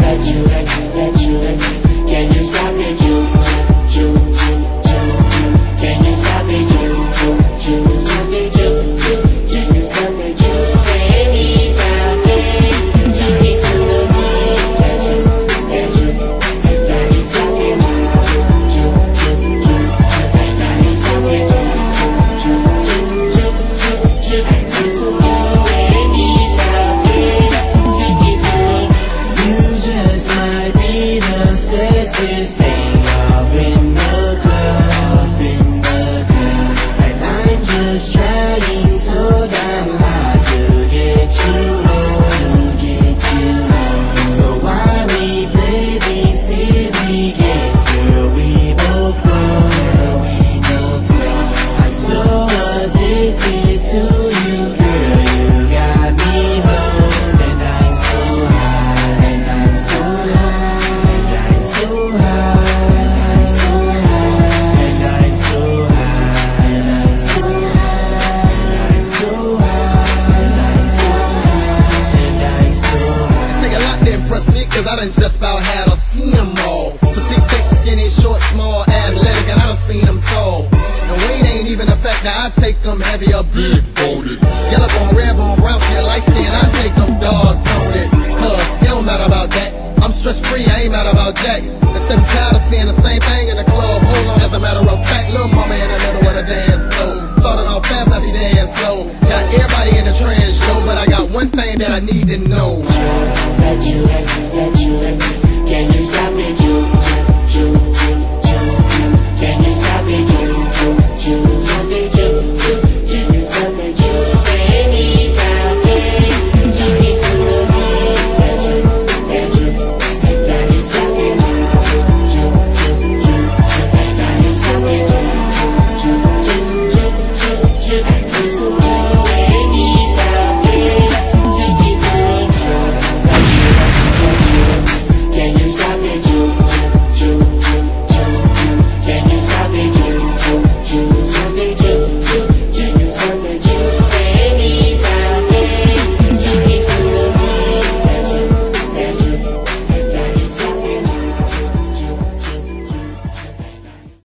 that you, that you, you this thing up in the club, in the club. And I'm just. Cause I done just about had to see them all. Petite, thick, skinny, short, small, athletic, and I done seen them tall. And weight ain't even a factor, I take them heavy or big boned. Yellow bone, red bone, brown skin, light skin, I take them dog toned. Cause it don't matter about that. I'm stress free, I ain't mad about Jack. Except I'm tired of seeing the same thing in the club. Hold on, as a matter of fact, little mama in the middle of the dance floor. Started off fast, now she dance slow. Got everybody in the trance show, but I got one thing that I need to know. Let you, let you, let you. Can you stop it, Ju, Ju, Ju, Ju, Ju? Can you stop it, Ju, ju, ju, ju, ju, ju. you, you, stop it, you? Can you stop it? You need to look at you, at you. Can you stop it, Ju, Ju, Ju, Ju, Ju, Can you stop it, Ju, ju, ju, ju, ju, ju. Can you stop it?